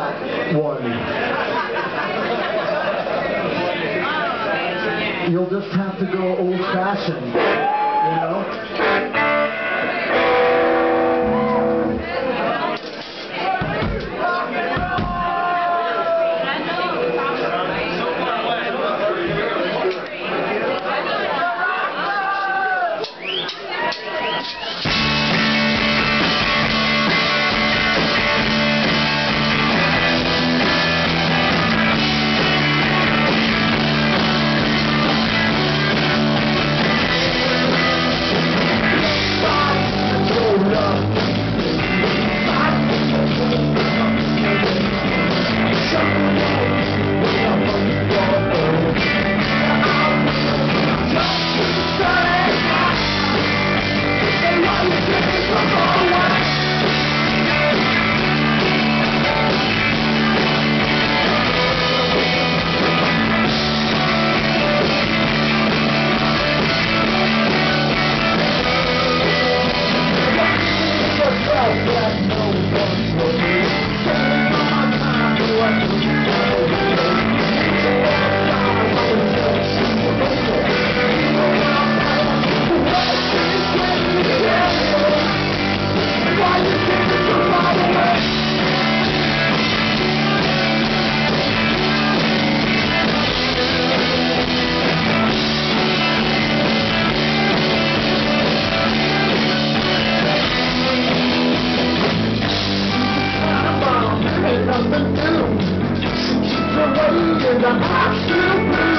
that one. You'll just have to go old-fashioned, you know? nothing to do. Keep away in the hospital.